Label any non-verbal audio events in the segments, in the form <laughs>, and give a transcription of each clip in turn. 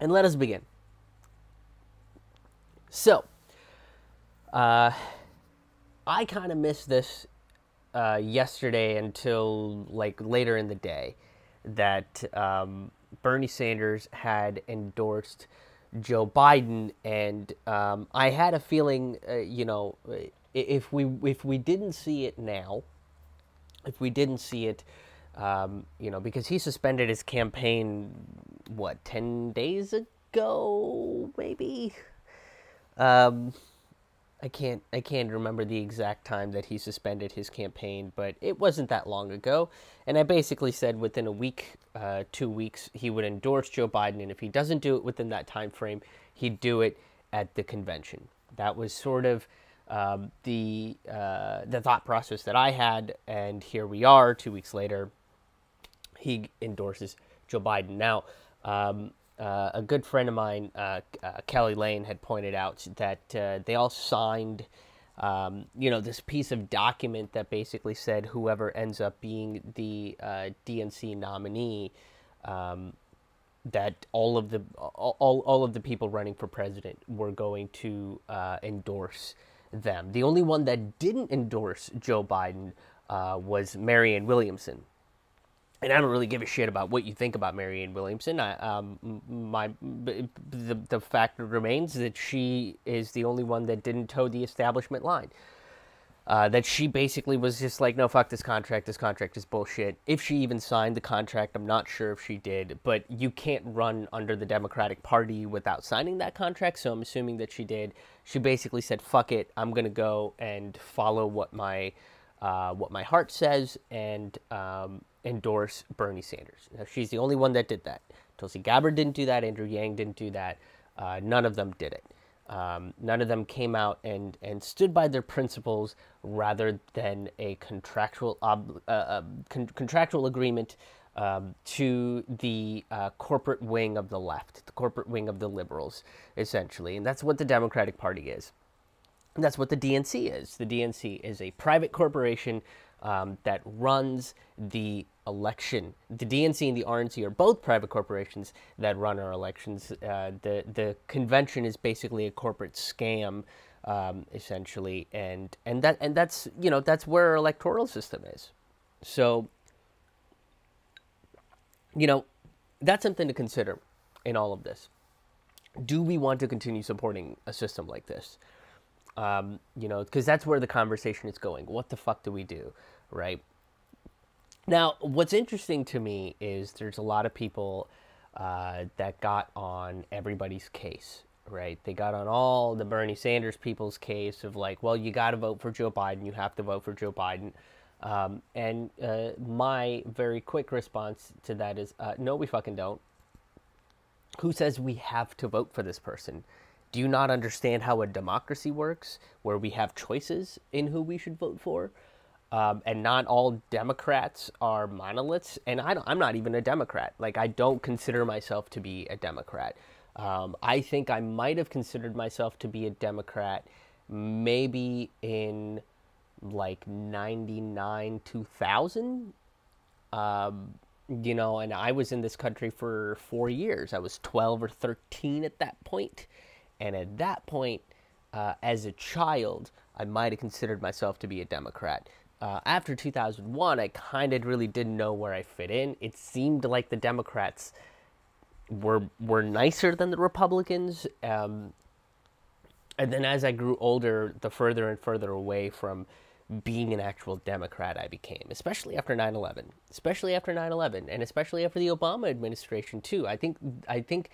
And let us begin. So, uh, I kind of missed this uh, yesterday until like later in the day that um, Bernie Sanders had endorsed Joe Biden, and um, I had a feeling, uh, you know, if we if we didn't see it now, if we didn't see it, um, you know, because he suspended his campaign, what ten days ago, maybe. Um, I can't I can't remember the exact time that he suspended his campaign, but it wasn't that long ago. And I basically said within a week, uh, two weeks, he would endorse Joe Biden, and if he doesn't do it within that time frame, he'd do it at the convention. That was sort of um, the uh, the thought process that I had, and here we are, two weeks later. He endorses Joe Biden now. Um, uh, a good friend of mine, uh, uh, Kelly Lane, had pointed out that uh, they all signed, um, you know, this piece of document that basically said whoever ends up being the uh, DNC nominee, um, that all of the all, all of the people running for president were going to uh, endorse them. The only one that didn't endorse Joe Biden was Marianne Williamson and I don't really give a shit about what you think about Marianne Williamson. I, um, my the the fact remains that she is the only one that didn't toe the establishment line. Uh, that she basically was just like, no, fuck this contract. This contract is bullshit. If she even signed the contract, I'm not sure if she did, but you can't run under the Democratic Party without signing that contract. So I'm assuming that she did. She basically said, fuck it. I'm gonna go and follow what my uh, what my heart says and um, endorse Bernie Sanders. Now, she's the only one that did that. Tulsi Gabbard didn't do that. Andrew Yang didn't do that. Uh, none of them did it. Um, none of them came out and, and stood by their principles rather than a contractual ob, uh, uh, con- contractual agreement um, to the uh, corporate wing of the left, the corporate wing of the liberals, essentially. And that's what the Democratic Party is. That's what the DNC is. The DNC is a private corporation um, that runs the election. The DNC and the RNC are both private corporations that run our elections. Uh, the the convention is basically a corporate scam, um, essentially, and and that and that's you know that's where our electoral system is. So, you know, that's something to consider in all of this. Do we want to continue supporting a system like this? Um, you know, because that's where the conversation is going. What the fuck do we do, right? Now, what's interesting to me is there's a lot of people uh, that got on everybody's case, right? They got on all the Bernie Sanders people's case of like, well, you got to vote for Joe Biden. You have to vote for Joe Biden. Um, and uh, my very quick response to that is, uh, no, we fucking don't. Who says we have to vote for this person? Do you not understand how a democracy works, where we have choices in who we should vote for? Um, and not all Democrats are monoliths. And I am not even a Democrat. Like, I don't consider myself to be a Democrat. Um, I think I might have considered myself to be a Democrat maybe in like 99, 2000. Um, you know, and I was in this country for four years. I was 12 or 13 at that point. And at that point, uh, as a child, I might have considered myself to be a Democrat. Uh, after 2001, I kind of really didn't know where I fit in. It seemed like the Democrats were were nicer than the Republicans. Um, and then as I grew older, the further and further away from being an actual Democrat I became, especially after 9/11, especially after 9/11, and especially after the Obama administration too. I think I think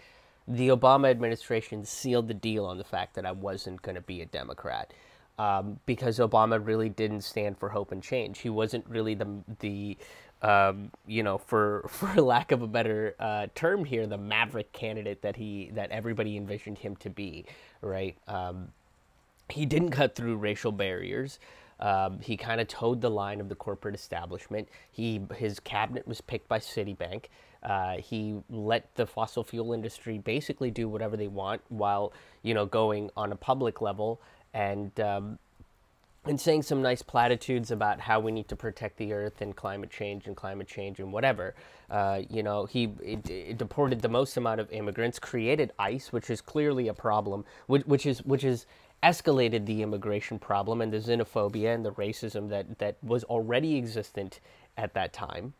the Obama administration sealed the deal on the fact that I wasn't going to be a Democrat. Um, because Obama really didn't stand for hope and change. He wasn't really the the um, you know for <laughs> for lack of a better uh, term here, the maverick candidate that he that everybody envisioned him to be. Right? Um, he didn't cut through racial barriers. Um, he kind of towed the line of the corporate establishment. He his cabinet was picked by Citibank. Uh, he let the fossil fuel industry basically do whatever they want while you know going on a public level and um, and saying some nice platitudes about how we need to protect the earth and climate change and climate change and whatever. Uh, you know, he it, it deported the most amount of immigrants, created ICE, which is clearly a problem, which, which is which is escalated the immigration problem and the xenophobia and the racism that that was already existent at that time.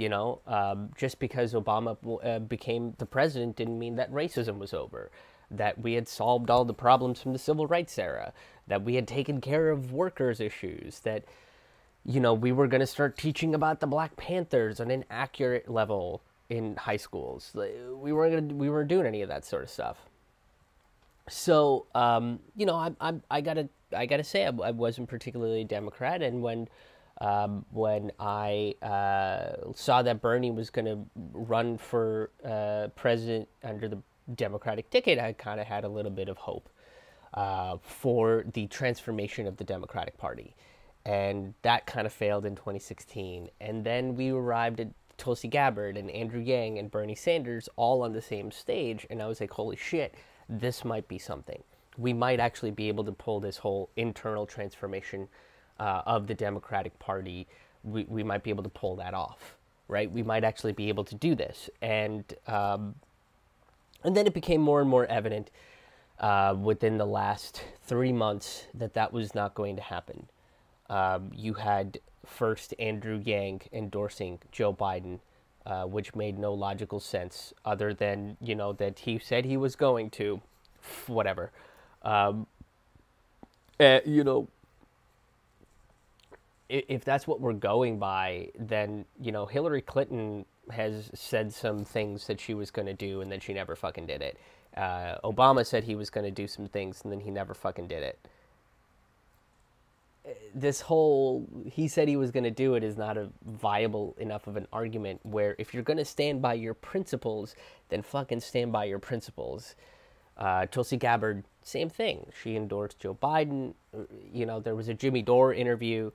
You know, um, just because Obama uh, became the president didn't mean that racism was over that we had solved all the problems from the civil rights era, that we had taken care of workers' issues, that you know we were going to start teaching about the Black Panthers on an accurate level in high schools. We weren't to, we weren't doing any of that sort of stuff. So um, you know, I, I, I gotta I gotta say I, I wasn't particularly Democrat, and when um, when I uh, saw that Bernie was going to run for uh, president under the Democratic ticket, I kind of had a little bit of hope uh, for the transformation of the Democratic Party. And that kind of failed in 2016. And then we arrived at Tulsi Gabbard and Andrew Yang and Bernie Sanders all on the same stage. And I was like, holy shit, this might be something. We might actually be able to pull this whole internal transformation uh, of the Democratic Party. We, we might be able to pull that off, right? We might actually be able to do this. And um, and then it became more and more evident uh, within the last three months that that was not going to happen. Um, you had first Andrew Yang endorsing Joe Biden, uh, which made no logical sense other than, you know, that he said he was going to, whatever. Um, uh, you know, if that's what we're going by, then, you know, Hillary Clinton has said some things that she was going to do, and then she never fucking did it. Uh, Obama said he was going to do some things, and then he never fucking did it. This whole he said he was going to do it is not a viable enough of an argument. Where if you're going to stand by your principles, then fucking stand by your principles. Uh, Tulsi Gabbard, same thing. She endorsed Joe Biden. You know, there was a Jimmy Dore interview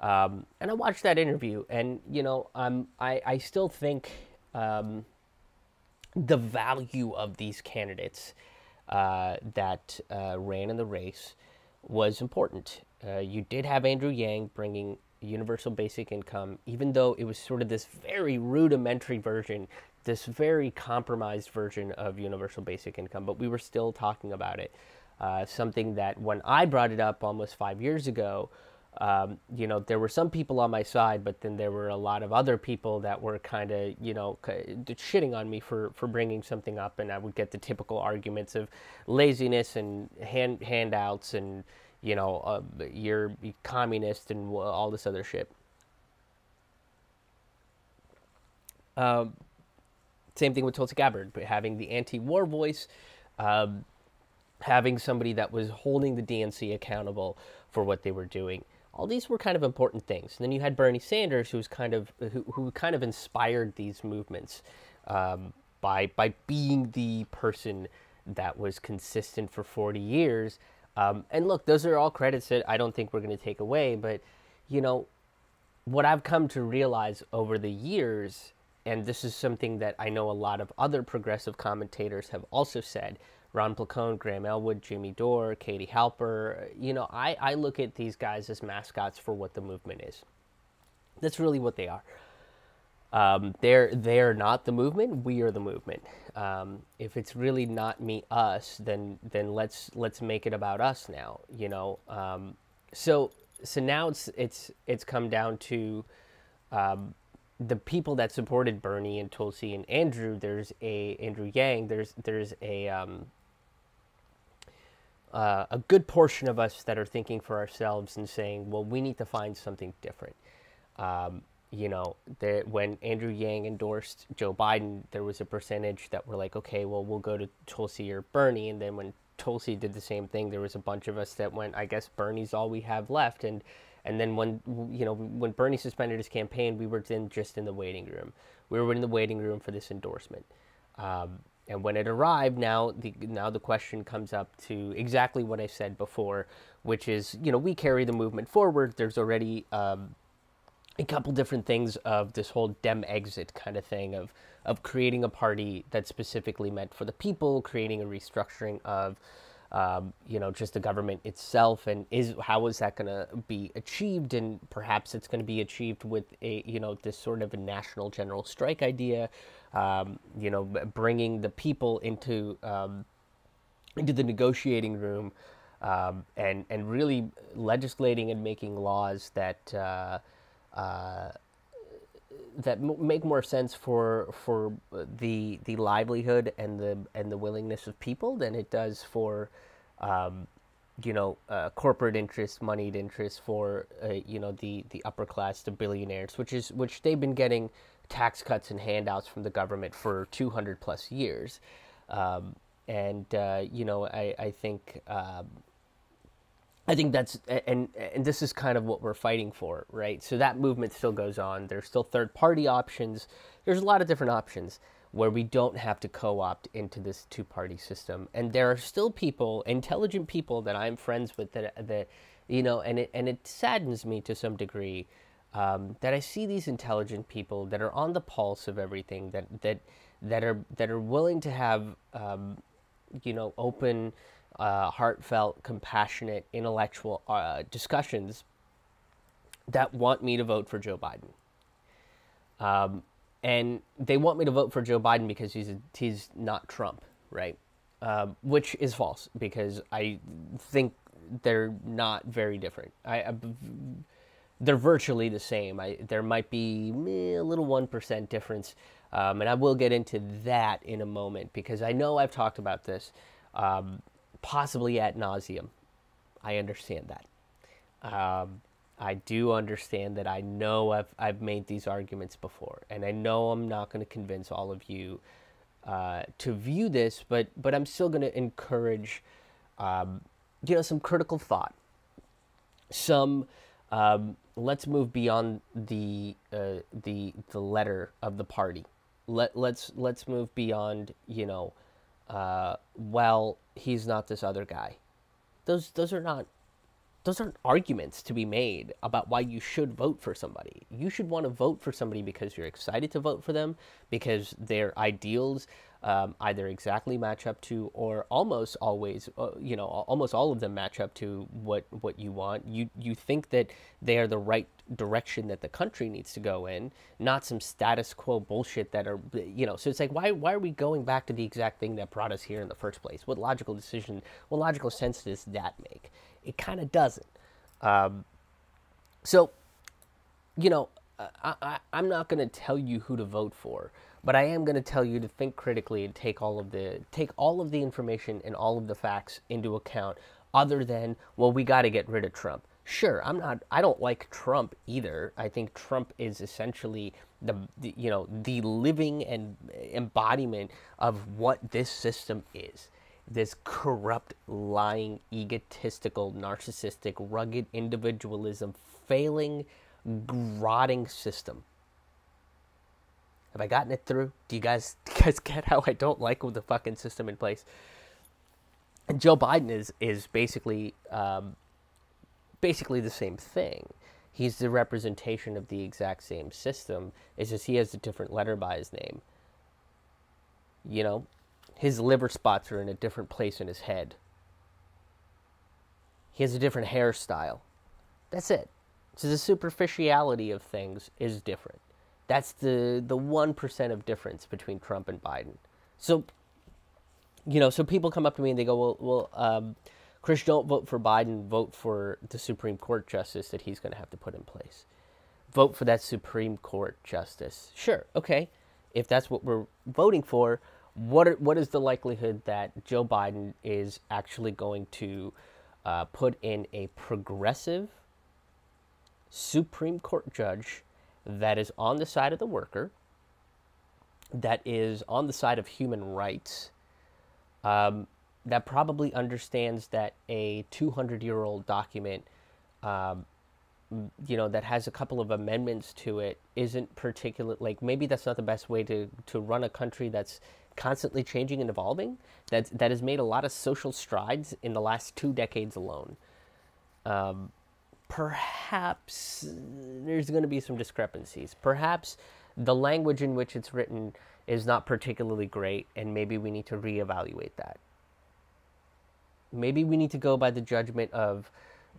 um, and I watched that interview, and you know, um, I I still think um, the value of these candidates uh, that uh, ran in the race was important. Uh, you did have Andrew Yang bringing universal basic income, even though it was sort of this very rudimentary version, this very compromised version of universal basic income, but we were still talking about it. Uh, something that when I brought it up almost five years ago um, you know, there were some people on my side, but then there were a lot of other people that were kind of, you know, shitting on me for, for bringing something up. And I would get the typical arguments of laziness and hand, handouts and, you know, uh, you're communist and all this other shit. Um, same thing with Tulsi Gabbard, but having the anti-war voice, um, having somebody that was holding the DNC accountable for what they were doing all these were kind of important things. And then you had Bernie Sanders, who was kind of who, who kind of inspired these movements um, by by being the person that was consistent for 40 years. Um, and look, those are all credits that I don't think we're going to take away. But you know, what I've come to realize over the years, and this is something that I know a lot of other progressive commentators have also said Ron Placone, Graham Elwood, Jimmy Dore, Katie Halper. You know, I, I look at these guys as mascots for what the movement is. That's really what they are. Um, they're they're not the movement. We are the movement. Um, if it's really not me, us, then then let's let's make it about us now. You know. Um, so so now it's it's it's come down to um, the people that supported Bernie and Tulsi and Andrew. There's a Andrew Yang. There's there's a um, uh, a good portion of us that are thinking for ourselves and saying, well, we need to find something different. Um, you know, there, when Andrew Yang endorsed Joe Biden, there was a percentage that were like, okay, well, we'll go to Tulsi or Bernie. And then when Tulsi did the same thing, there was a bunch of us that went, I guess Bernie's all we have left. And and then when you know when Bernie suspended his campaign, we were then just in the waiting room. We were in the waiting room for this endorsement. Um, and when it arrived, now the now the question comes up to exactly what I said before, which is you know we carry the movement forward. There's already um, a couple different things of this whole dem exit kind of thing of of creating a party that's specifically meant for the people, creating a restructuring of um, you know, just the government itself, and is how is that going to be achieved? And perhaps it's going to be achieved with a, you know, this sort of a national general strike idea, um, you know, bringing the people into um, into the negotiating room, um, and and really legislating and making laws that. Uh, uh, that make more sense for for the the livelihood and the and the willingness of people than it does for um, you know uh, corporate interests, moneyed interests for uh, you know the the upper class, the billionaires, which is which they've been getting tax cuts and handouts from the government for 200 plus years. Um, and uh, you know, I, I think um, I think that's and and this is kind of what we're fighting for, right? So that movement still goes on. There's still third party options. There's a lot of different options where we don't have to co-opt into this two party system. And there are still people, intelligent people that I'm friends with that that you know, and it and it saddens me to some degree um, that I see these intelligent people that are on the pulse of everything that that that are that are willing to have um, you know open uh, heartfelt, compassionate, intellectual uh, discussions that want me to vote for Joe Biden. Um, and they want me to vote for Joe Biden because he's a, he's not Trump, right? Um, which is false because I think they're not very different. I, I they're virtually the same. I, there might be a little one percent difference, um, and I will get into that in a moment because I know I've talked about this. Um, possibly at nauseum. I understand that. Um, I do understand that I know I've, I've made these arguments before, and I know I'm not going to convince all of you uh, to view this, but, but I'm still going to encourage, um, you know, some critical thought. Some, um, let's move beyond the, uh, the, the letter of the party. Let, let's, let's move beyond, you know, uh, well, he's not this other guy. Those those are not those aren't arguments to be made about why you should vote for somebody. You should want to vote for somebody because you're excited to vote for them, because their ideals um, either exactly match up to or almost always, uh, you know, almost all of them match up to what what you want. You you think that they are the right direction that the country needs to go in, not some status quo bullshit that are, you know. So it's like, why why are we going back to the exact thing that brought us here in the first place? What logical decision, what logical sense does that make? It kind of doesn't. Um, so, you know, I, I, I'm not going to tell you who to vote for. But I am going to tell you to think critically and take all of the take all of the information and all of the facts into account other than well we got to get rid of Trump. Sure, I'm not I don't like Trump either. I think Trump is essentially the, the you know the living and embodiment of what this system is this corrupt, lying, egotistical, narcissistic, rugged individualism, failing, grotting system have I gotten it through? Do you guys, <laughs> do you guys get how I don't like the fucking system in place? And Joe Biden is is basically um, basically the same thing. He's the representation of the exact same system. It's just he has a different letter by his name. You know, his liver spots are in a different place in his head. He has a different hairstyle. That's it. So the superficiality of things is different. That's the the one percent of difference between Trump and Biden. So, you know, so people come up to me and they go, "Well, well, um, Chris, don't vote for Biden. Vote for the Supreme Court justice that he's going to have to put in place. Vote for that Supreme Court justice. Sure, okay. If that's what we're voting for, what are, what is the likelihood that Joe Biden is actually going to uh, put in a progressive Supreme Court judge that is on the side of the worker, that is on the side of human rights, um, that probably understands that a 200 year old document, um, you know, that has a couple of amendments to it isn't particular, like maybe that's not the best way to, to run a country that's constantly changing and evolving, that, that has made a lot of social strides in the last two decades alone. Um, perhaps there's going to be some discrepancies. Perhaps the language in which it's written is not particularly great, and maybe we need to reevaluate that. maybe we need to go by the judgment of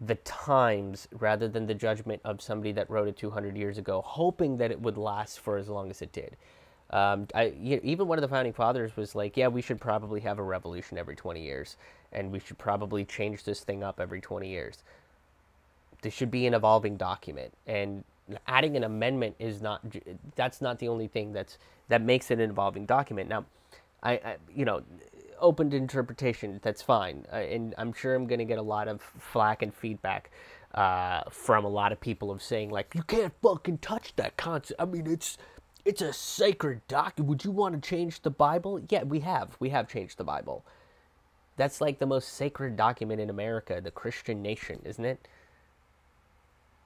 the times rather than the judgment of somebody that wrote it 200 years ago, hoping that it would last for as long as it did. Um, I, even one of the founding fathers was like, yeah, we should probably have a revolution every 20 years, and we should probably change this thing up every 20 years. This should be an evolving document, and adding an amendment is not that's not the only thing that's that makes it an evolving document. Now, I, I you know, open to interpretation. That's fine, uh, and I'm sure I'm going to get a lot of flack and feedback uh, from a lot of people of saying like, you can't fucking touch that concept. I mean, it's it's a sacred document. Would you want to change the Bible? Yeah, we have. We have changed the Bible. That's like the most sacred document in America, the Christian nation, isn't it?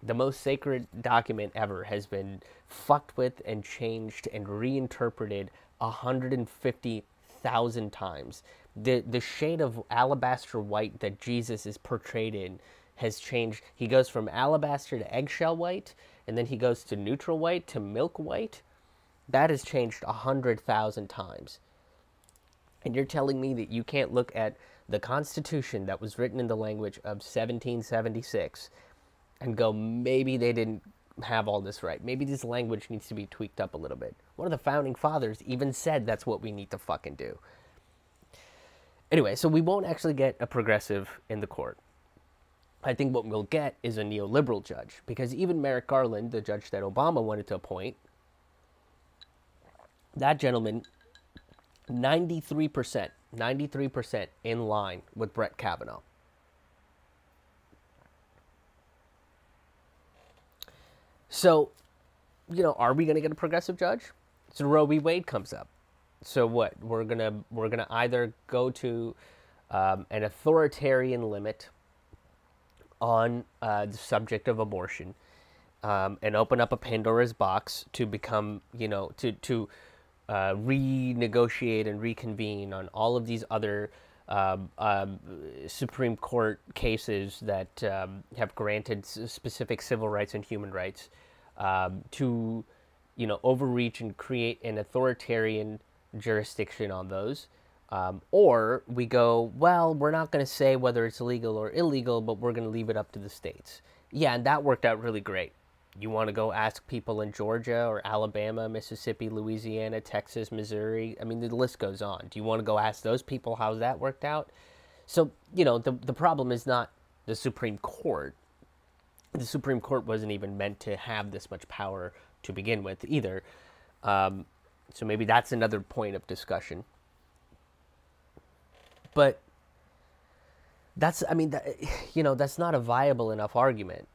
The most sacred document ever has been fucked with and changed and reinterpreted 150,000 times. The the shade of alabaster white that Jesus is portrayed in has changed. He goes from alabaster to eggshell white, and then he goes to neutral white to milk white that has changed a hundred thousand times. And you're telling me that you can't look at the Constitution that was written in the language of 1776 and go, maybe they didn't have all this right. Maybe this language needs to be tweaked up a little bit. One of the founding fathers even said that's what we need to fucking do. Anyway, so we won't actually get a progressive in the court. I think what we'll get is a neoliberal judge because even Merrick Garland, the judge that Obama wanted to appoint, that gentleman, 93%, 93% in line with Brett Kavanaugh. So, you know, are we going to get a progressive judge? So Roe v. Wade comes up. So what? We're gonna we're gonna either go to um, an authoritarian limit on uh, the subject of abortion um, and open up a Pandora's box to become, you know, to to uh, renegotiate and reconvene on all of these other um, um, Supreme Court cases that um, have granted specific civil rights and human rights um, to, you know, overreach and create an authoritarian jurisdiction on those. Um, or we go, well, we're not going to say whether it's legal or illegal, but we're going to leave it up to the states. Yeah, and that worked out really great you want to go ask people in Georgia or Alabama, Mississippi, Louisiana, Texas, Missouri. I mean, the list goes on. Do you want to go ask those people how that worked out? So, you know, the, the problem is not the Supreme Court. The Supreme Court wasn't even meant to have this much power to begin with either. Um, so maybe that's another point of discussion. But that's, I mean, that, <sighs> you know, that's not a viable enough argument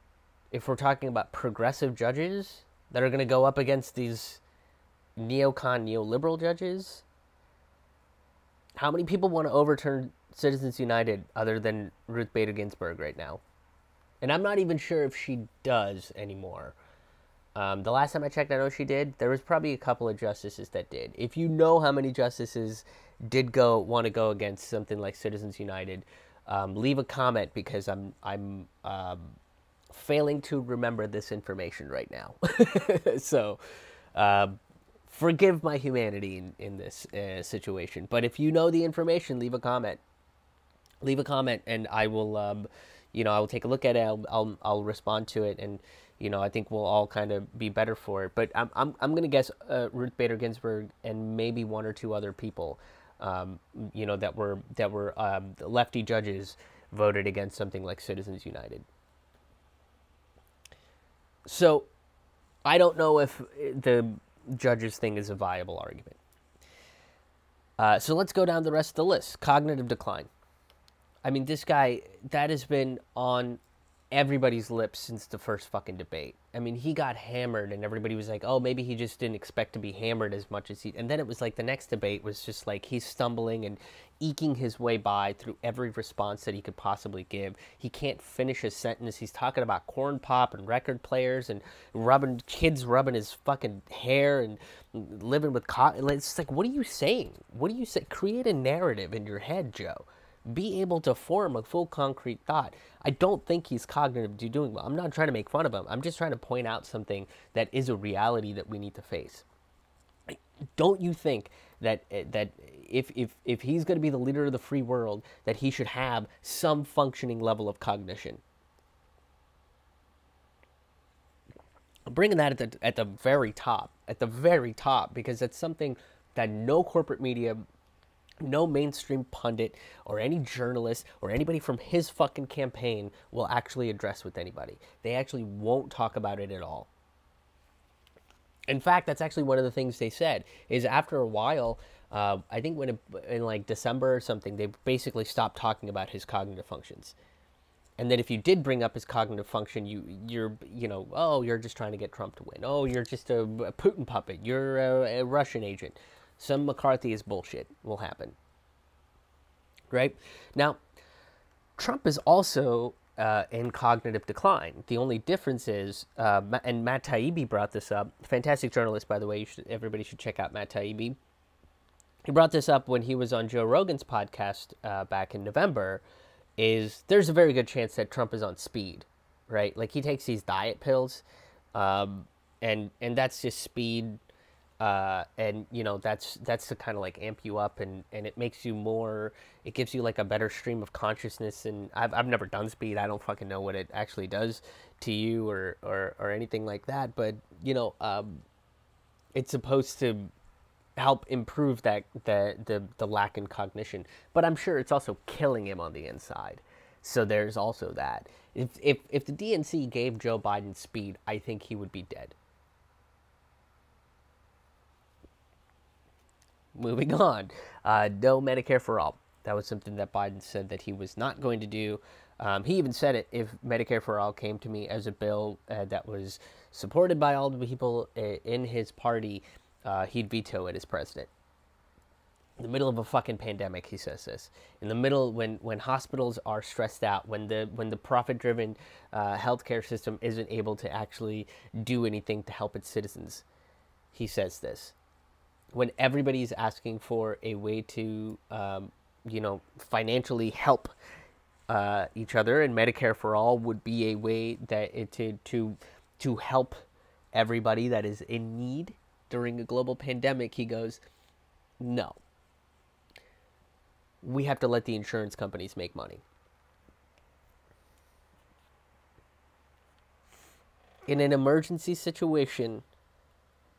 if we're talking about progressive judges that are going to go up against these neocon neoliberal judges, how many people want to overturn Citizens United other than Ruth Bader Ginsburg right now? And I'm not even sure if she does anymore. Um, the last time I checked, I know she did. There was probably a couple of justices that did. If you know how many justices did go want to go against something like Citizens United, um, leave a comment because I'm I'm um, failing to remember this information right now. <laughs> so, uh, forgive my humanity in, in this uh, situation. But if you know the information, leave a comment. Leave a comment, and I will, um, you know, I will take a look at it. I'll, I'll, I'll respond to it, and you know, I think we'll all kind of be better for it. But I'm, I'm, I'm gonna guess uh, Ruth Bader Ginsburg and maybe one or two other people, um, you know, that were that were um, lefty judges voted against something like Citizens United. So I don't know if the judge's thing is a viable argument. Uh, so let's go down the rest of the list. Cognitive decline. I mean, this guy, that has been on everybody's lips since the first fucking debate. I mean, he got hammered, and everybody was like, "Oh, maybe he just didn't expect to be hammered as much as he." And then it was like the next debate was just like he's stumbling and eking his way by through every response that he could possibly give. He can't finish a sentence. He's talking about corn pop and record players and rubbing kids rubbing his fucking hair and living with cotton. It's like, what are you saying? What do you say? Create a narrative in your head, Joe be able to form a full concrete thought. I don't think he's cognitively doing well. I'm not trying to make fun of him. I'm just trying to point out something that is a reality that we need to face. Don't you think that eh, that if if if he's going to be the leader of the free world, that he should have some functioning level of cognition. Bringing that at the at the very top, at the very top, because that's something that no corporate media no mainstream pundit or any journalist or anybody from his fucking campaign will actually address with anybody. They actually won't talk about it at all. In fact, that's actually one of the things they said is after a while, uh, I think when it, in like December or something, they basically stopped talking about his cognitive functions. And then if you did bring up his cognitive function, you you're you know oh you're just trying to get Trump to win. Oh you're just a, a Putin puppet. You're a, a Russian agent some McCarthyist bullshit will happen. Right? Now, Trump is also uh, in cognitive decline. The only difference is, uh, and Matt Taibbi brought this up, fantastic journalist, by the way, should, everybody should check out Matt Taibbi. He brought this up when he was on Joe Rogan's podcast uh, back in November. Is there's a very good chance that Trump is on speed, right? Like he takes these diet pills, um, and and that's just speed uh, and you know that's that's to kind of like amp you up and and it makes you more it gives you like a better stream of consciousness and I've, I've never done speed. I don't fucking know what it actually does to you or or, or anything like that but you know um, it's supposed to help improve that the, the the lack in cognition but i'm sure it's also killing him on the inside. So there's also that. If if if the dnc gave joe biden speed i think he would be dead moving on. Uh, no Medicare for all. That was something that Biden said that he was not going to do. Um, he even said it if Medicare for all came to me as a bill uh, that was supported by all the people uh, in his party, uh, he'd veto it as president. In the middle of a fucking pandemic, he says this. In the middle, when, when hospitals are stressed out, when the when the profit-driven uh, healthcare system isn't able to actually do anything to help its citizens, he says this when everybody's asking for a way to, um, you know, financially help uh, each other, and Medicare for all would be a way that it to to to help everybody that is in need during a global pandemic. He goes, no. We have to let the insurance companies make money. In an emergency situation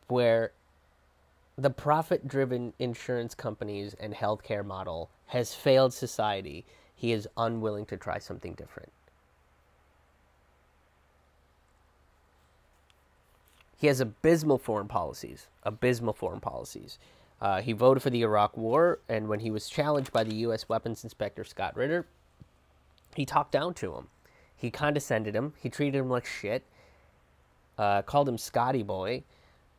where the profit driven insurance companies and healthcare model has failed society, he is unwilling to try something different. He has abysmal foreign policies, abysmal foreign policies. Uh, he voted for the Iraq War, and when he was challenged by the U.S. weapons inspector Scott Ritter, he talked down to him. He condescended him. He treated him like shit. Uh, called him Scotty Boy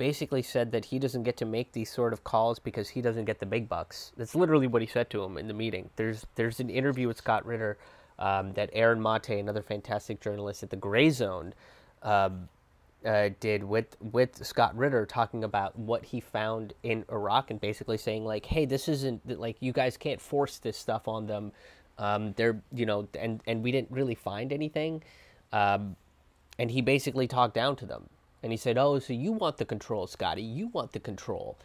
basically said that he doesn't get to make these sort of calls because he doesn't get the big bucks. That's literally what he said to him in the meeting. There's there's an interview with Scott Ritter um, that Aaron Mate, another fantastic journalist at the Grayzone, um, uh, did with with Scott Ritter talking about what he found in Iraq and basically saying like, hey, this isn't like you guys can't force this stuff on them. Um, they're you know and and we didn't really find anything. Um, and he basically talked down to them and he said, Oh, so you want the control, Scotty. You want the control.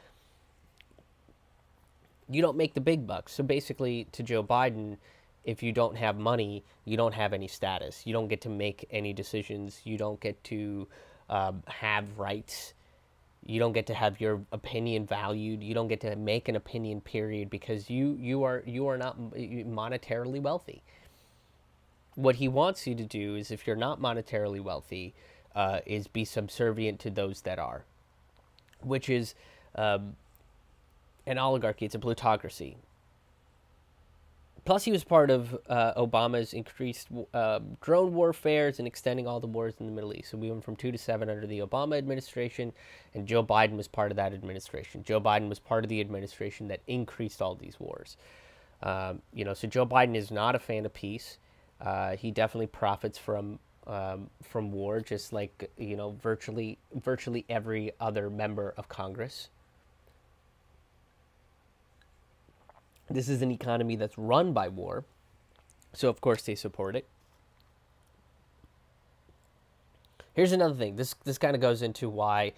You don't make the big bucks. So basically, to Joe Biden, if you don't have money, you don't have any status. You don't get to make any decisions. You don't get to um, have rights. You don't get to have your opinion valued. You don't get to make an opinion. Period, because you you are you are not monetarily wealthy. What he wants you to do is, if you're not monetarily wealthy, uh, is be subservient to those that are, which is um, an oligarchy. It's a plutocracy. Plus, he was part of uh, Obama's increased uh, drone warfares and extending all the wars in the Middle East. So we went from two to seven under the Obama administration, and Joe Biden was part of that administration. Joe Biden was part of the administration that increased all these wars. Um, you know, so Joe Biden is not a fan of peace. Uh, he definitely profits from um, from war, just like you know, virtually virtually every other member of Congress. This is an economy that's run by war, so of course they support it. Here's another thing. This this kind of goes into why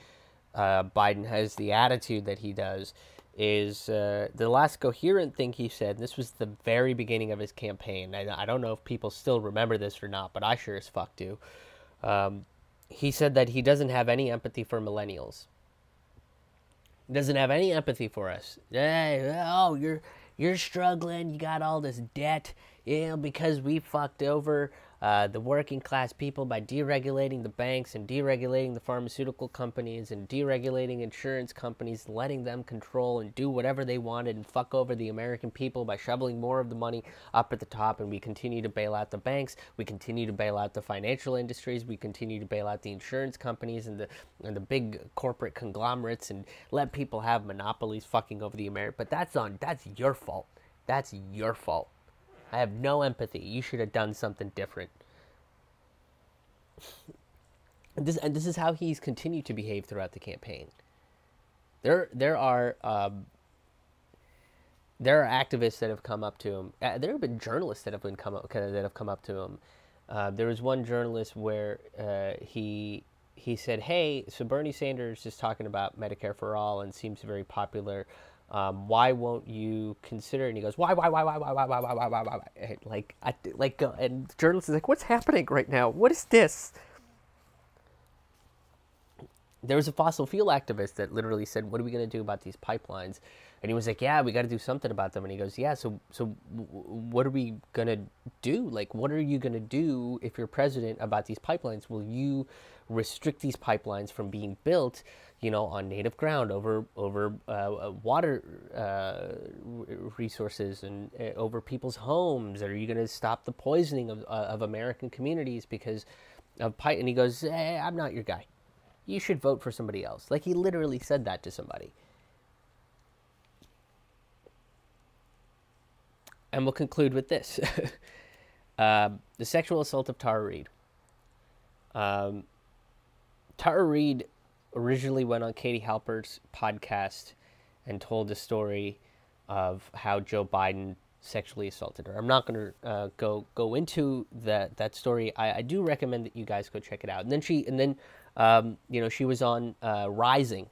uh, Biden has the attitude that he does. Is uh, the last coherent thing he said. And This was the very beginning of his campaign. I, I don't know if people still remember this or not, but I sure as fuck do. Um, he said that he doesn't have any empathy for millennials. Doesn't have any empathy for us. Hey, oh, you're you're struggling. You got all this debt, you know, because we fucked over uh, the working class people by deregulating the banks and deregulating the pharmaceutical companies and deregulating insurance companies, letting them control and do whatever they wanted and fuck over the American people by shoveling more of the money up at the top. And we continue to bail out the banks, we continue to bail out the financial industries, we continue to bail out the insurance companies and the and the big corporate conglomerates and let people have monopolies fucking over the American. But that's on that's your fault. That's your fault. I have no empathy. You should have done something different. And <laughs> this and this is how he's continued to behave throughout the campaign. There there are um, there are activists that have come up to him. Uh, there have been journalists that have been come up that have come up to him. Uh, there was one journalist where uh, he he said, "Hey, so Bernie Sanders is talking about Medicare for all and seems very popular um, why won't you consider? And he goes, why, why, why, why, why, why, why, why, why, why, why, like, I, like, uh, and the journalist is like, what's happening right now? What is this? There was a fossil fuel activist that literally said, what are we going to do about these pipelines? And he was like, yeah, we got to do something about them. And he goes, yeah, so, so what are we going to do? Like, what are you going to do if you're president about these pipelines? Will you restrict these pipelines from being built? You know, on native ground over over uh, uh water uh, resources and uh, over people's homes? Are you going to stop the poisoning of, uh, of American communities because of pipe? And he goes, eh, "I'm not your guy. You should vote for somebody else." Like he literally said that to somebody. And we'll conclude with this: <laughs> um, the sexual assault of Tara Reade. Um, Tara Reade originally went on Katie Halper's podcast and told the story of how Joe Biden sexually assaulted her. I'm not going to uh, go go into that that story. I, I, do recommend that you guys go check it out. And then she and then um, you know she was on uh, Rising,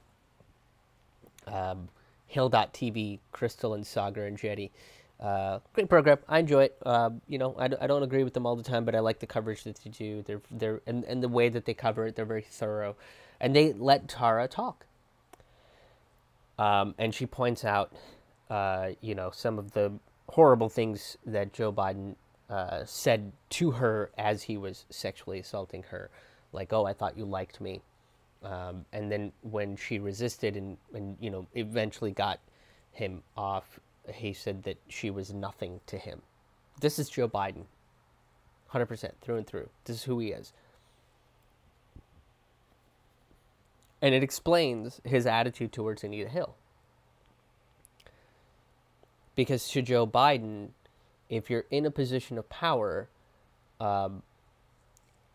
um, Hill.tv, Krystal and Saagar Enjeti. Uh, great program. I enjoy it. Uh, you know, I, I don't agree with them all the time, but I like the coverage that they do. They're they're and, and the way that they cover it. They're very thorough and they let Tara talk. Um, and she points out, uh, you know, some of the horrible things that Joe Biden uh, said to her as he was sexually assaulting her, like, "Oh, I thought you liked me," um, and then when she resisted and, and you know eventually got him off, he said that she was nothing to him. This is Joe Biden, hundred percent through and through. This is who he is. And it explains his attitude towards Anita Hill. Because to Joe Biden, if you're in a position of power, um,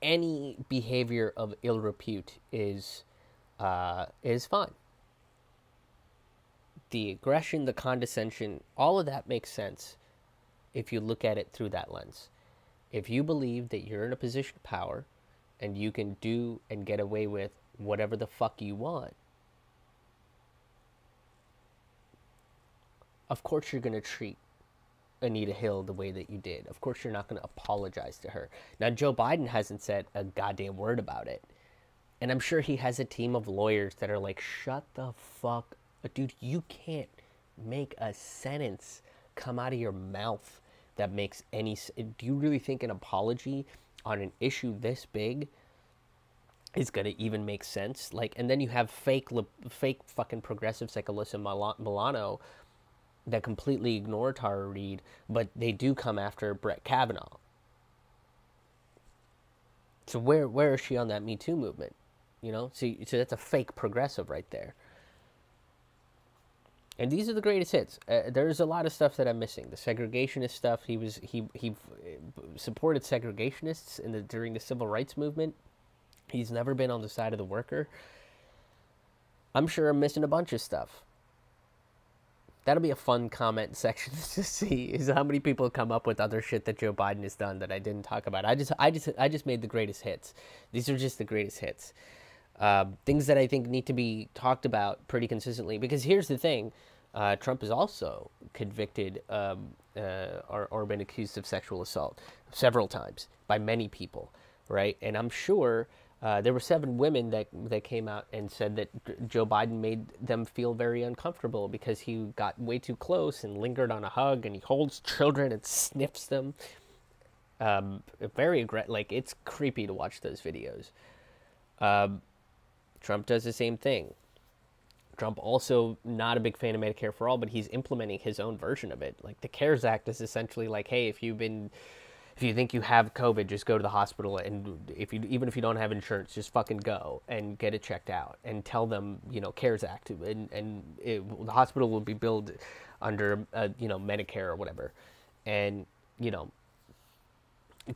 any behavior of ill repute is uh, is fine. The aggression, the condescension, all of that makes sense if you look at it through that lens. If you believe that you're in a position of power and you can do and get away with whatever the fuck you want. Of course, you're going to treat Anita Hill the way that you did. Of course, you're not going to apologize to her. Now, Joe Biden hasn't said a goddamn word about it. And I'm sure he has a team of lawyers that are like, shut the fuck But dude, you can't make a sentence come out of your mouth that makes any Do you really think an apology on an issue this big is going to even make sense. Like, and then you have fake, fake fucking progressives like Alyssa Milano that completely ignore Tara Reade, but they do come after Brett Kavanaugh. So where where is she on that Me Too movement? You know, so so that's a fake progressive right there. And these are the greatest hits. Uh, there's a lot of stuff that I'm missing. The segregationist stuff. He was he he supported segregationists in the during the civil rights movement. He's never been on the side of the worker. I'm sure I'm missing a bunch of stuff. That'll be a fun comment <laughs> section to see is how many people come up with other shit that Joe Biden has done that I didn't talk about. I just I just I just made the greatest hits. These are just the greatest hits. Uh, things that I think need to be talked about pretty consistently. Because here's the thing: uh, Trump has also convicted um, uh, or, or been accused of sexual assault several times by many people, right? And I'm sure uh, there were seven women that that came out and said that Joe Biden made them feel very uncomfortable because he got way too close and lingered on a hug and he holds children and sniffs them. Um, very. Like it's creepy to watch those videos. Um, Trump does the same thing. Trump also not a big fan of Medicare for all, but he's implementing his own version of it. Like the CARES Act is essentially like, hey, if you've been if you think you have COVID, just go to the hospital, and if you even if you don't have insurance, just fucking go and get it checked out, and tell them you know CARES Act, and and it, the hospital will be billed under uh, you know Medicare or whatever, and you know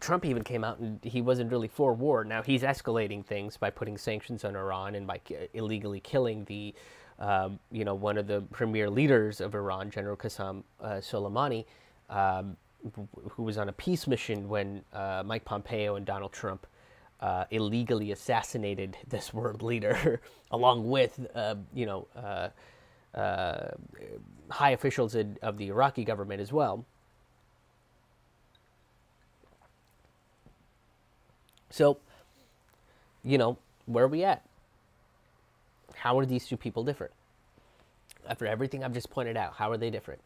Trump even came out and he wasn't really for war. Now he's escalating things by putting sanctions on Iran and by illegally killing the, um, you know, one of the premier leaders of Iran, General Qasem uh, Soleimani, um, who was on a peace mission when uh, Mike Pompeo and Donald Trump uh, illegally assassinated this world leader, <laughs> along with, uh, you know, uh, uh, high officials of the Iraqi government as well. So, you know, where are we at? How are these two people different? After everything I've just pointed out, how are they different?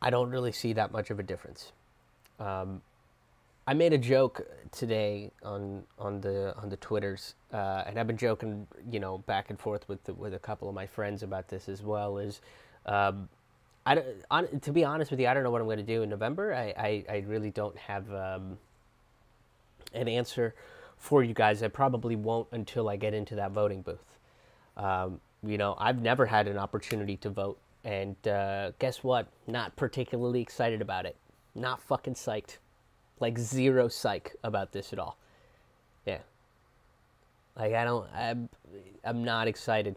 I don't really see that much of a difference. Um, I made a joke today on on the on the twitters, uh, and I've been joking, you know, back and forth with the, with a couple of my friends about this as well. Is um, I on, to be honest with you, I don't know what I'm going to do in November. I, I, I really don't have um, an answer for you guys. I probably won't until I get into that voting booth. Um, you know, I've never had an opportunity to vote, and uh, guess what? Not particularly excited about it. Not fucking psyched. Like zero psych about this at all. Yeah. Like I don't. I'm. I'm not excited.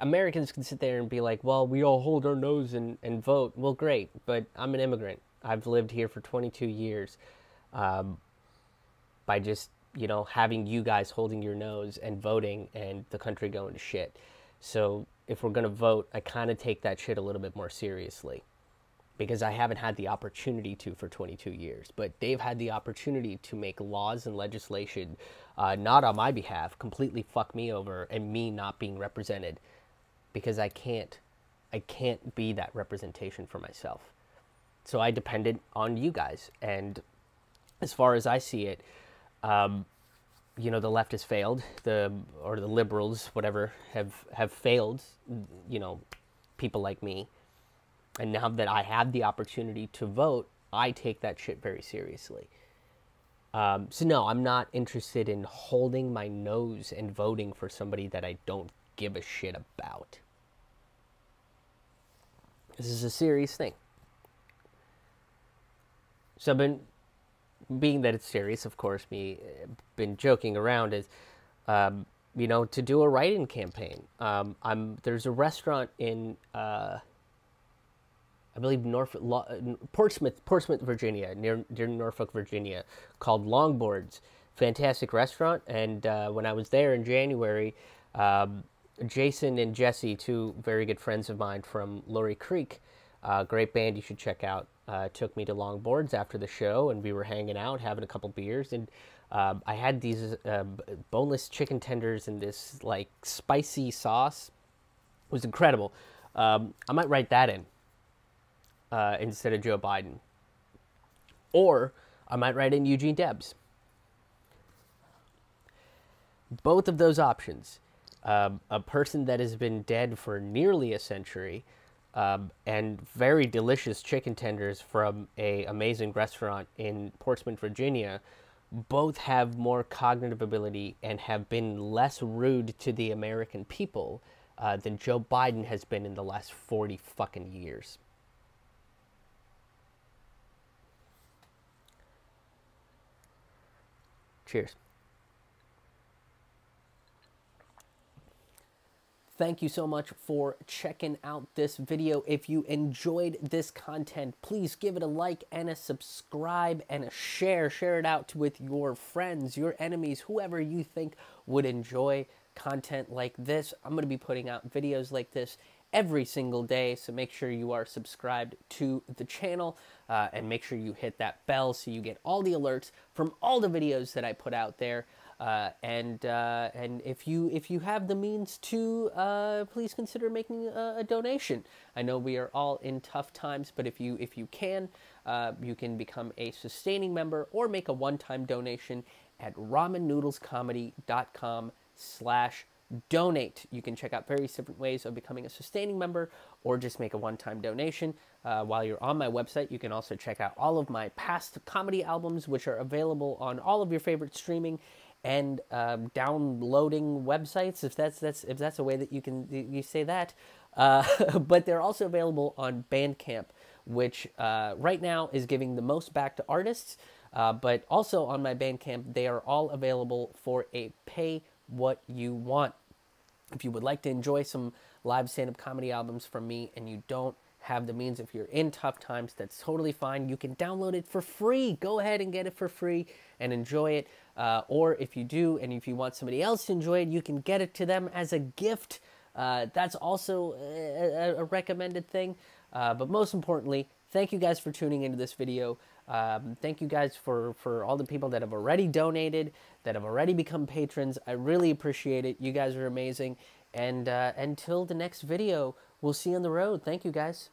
Americans can sit there and be like, well, we all hold our nose and, and vote. Well, great, but I'm an immigrant. I've lived here for 22 years. Um, by just, you know, having you guys holding your nose and voting and the country going to shit. So if we're going to vote, I kind of take that shit a little bit more seriously because I haven't had the opportunity to for 22 years. But they've had the opportunity to make laws and legislation, uh, not on my behalf, completely fuck me over and me not being represented because I can't, I can't be that representation for myself. So I depended on you guys. And as far as I see it, um, you know, the left has failed, the or the liberals, whatever, have have failed. You know, people like me and now that I have the opportunity to vote, I take that shit very seriously. Um, so, no, I'm not interested in holding my nose and voting for somebody that I don't give a shit about. This is a serious thing. So, been, being that it's serious, of course, me been joking around is, um, you know, to do a write-in campaign. Um, I'm there's a restaurant in uh, I believe Norfolk, Portsmouth, Portsmouth, Virginia, near near Norfolk, Virginia, called Longboards. Fantastic restaurant, and uh, when I was there in January, um, Jason and Jesse, two very good friends of mine from Laurie Creek, uh, great band you should check out, uh, took me to Longboards after the show, and we were hanging out, having a couple beers, and um, I had these uh, boneless chicken tenders and this like spicy sauce. It was incredible. Um, I might write that in uh, instead of Joe Biden. Or I might write in Eugene Debs. Both of those options. Um, a person that has been dead for nearly a century um, and very delicious chicken tenders from a amazing restaurant in Portsmouth, Virginia, both have more cognitive ability and have been less rude to the American people uh, than Joe Biden has been in the last 40 fucking years. Cheers. Thank you so much for checking out this video. If you enjoyed this content, please give it a like and a subscribe and a share. Share it out with your friends, your enemies, whoever you think would enjoy content like this. I'm going to be putting out videos like this every single day, so make sure you are subscribed to the channel uh, and make sure you hit that bell so you get all the alerts from all the videos that I put out there. Uh, and uh, and if you if you have the means to, uh, please consider making a, a, donation. I know we are all in tough times, but if you if you can, uh, you can become a sustaining member or make a one-time donation at ramannoodlescomedy.com slash donate. You can check out various different ways of becoming a sustaining member or just make a one time donation. Uh, while you're on my website, you can also check out all of my past comedy albums, which are available on all of your favorite streaming and um, downloading websites if that's that's if that's a way that you can you say that. Uh, <laughs> but they're also available on bandcamp which uh, right now is giving the most back to artists. Uh, but also on my bandcamp they are all available for a pay what you want. If you would like to enjoy some live stand-up comedy albums from me and you don't have the means if you're in tough times that's totally fine. You can download it for free. Go ahead and get it for free and enjoy it uh, or if you do, and if you want somebody else to enjoy it, you can get it to them as a gift. Uh, that's also a, a recommended thing. Uh, but most importantly, thank you guys for tuning into this video. Um, thank you guys for, for all the people that have already donated, that have already become patrons. I really appreciate it. You guys are amazing. And uh, until the next video, we'll see you on the road. Thank you guys.